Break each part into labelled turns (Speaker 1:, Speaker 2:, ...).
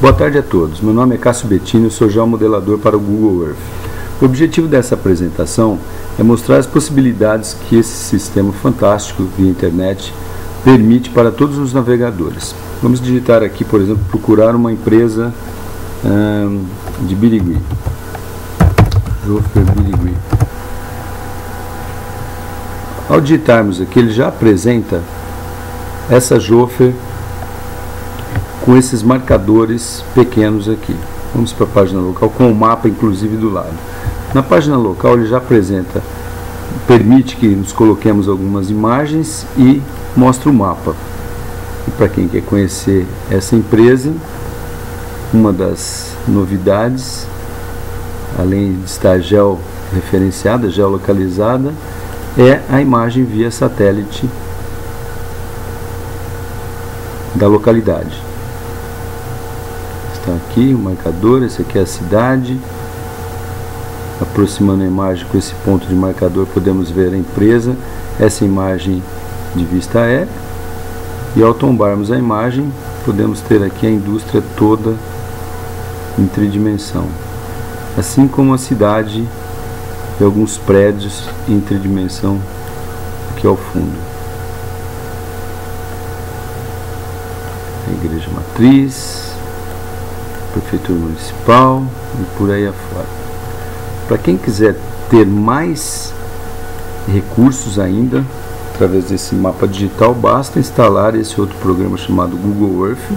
Speaker 1: Boa tarde a todos. Meu nome é Cássio Bettini, sou já modelador para o Google Earth. O objetivo dessa apresentação é mostrar as possibilidades que esse sistema fantástico via internet permite para todos os navegadores. Vamos digitar aqui, por exemplo, procurar uma empresa hum, de Birigui. Jofer Birigui. Ao digitarmos aqui, ele já apresenta essa Jofer com esses marcadores pequenos aqui. Vamos para a página local com o mapa inclusive do lado. Na página local ele já apresenta, permite que nos coloquemos algumas imagens e mostra o mapa. E para quem quer conhecer essa empresa, uma das novidades, além de estar georreferenciada, geolocalizada, é a imagem via satélite da localidade. Aqui o marcador, esse aqui é a cidade. Aproximando a imagem com esse ponto de marcador, podemos ver a empresa. Essa imagem de vista aérea. E ao tombarmos a imagem, podemos ter aqui a indústria toda em tridimensão. Assim como a cidade e alguns prédios em tridimensão aqui ao fundo. A igreja matriz, Prefeitura Municipal e por aí afora. Para quem quiser ter mais recursos ainda, através desse mapa digital, basta instalar esse outro programa chamado Google Earth,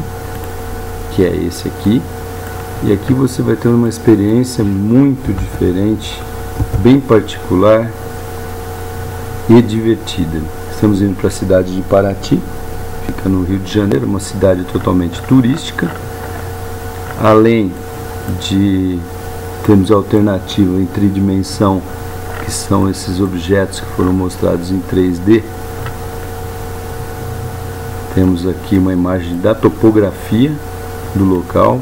Speaker 1: que é esse aqui. E aqui você vai ter uma experiência muito diferente, bem particular e divertida. Estamos indo para a cidade de Paraty, fica no Rio de Janeiro, uma cidade totalmente turística além de termos alternativa em tridimensão, que são esses objetos que foram mostrados em 3D, temos aqui uma imagem da topografia do local,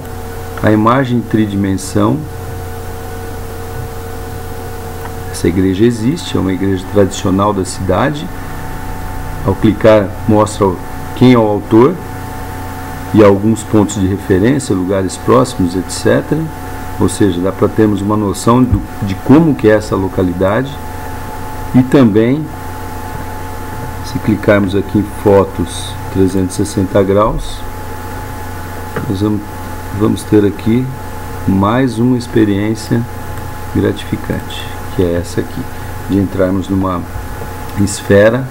Speaker 1: a imagem em tridimensão. Essa igreja existe, é uma igreja tradicional da cidade. Ao clicar, mostra quem é o autor e alguns pontos de referência, lugares próximos, etc. Ou seja, dá para termos uma noção do, de como que é essa localidade e também se clicarmos aqui em fotos 360 graus, nós vamos, vamos ter aqui mais uma experiência gratificante, que é essa aqui, de entrarmos numa esfera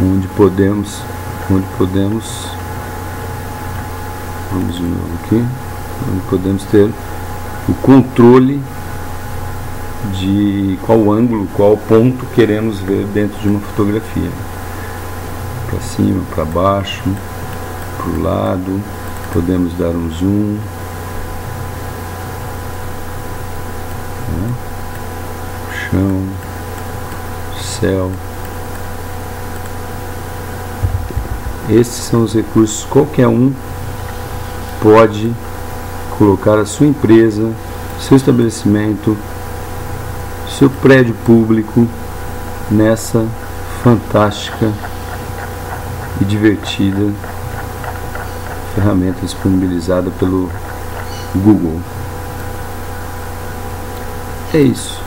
Speaker 1: onde podemos, onde podemos Vamos de novo aqui. Onde podemos ter o controle de qual ângulo, qual ponto queremos ver dentro de uma fotografia. Para cima, para baixo, para o lado. Podemos dar um zoom. Né? Chão, céu. Esses são os recursos, qualquer um pode colocar a sua empresa, seu estabelecimento, seu prédio público nessa fantástica e divertida ferramenta disponibilizada pelo Google. É isso.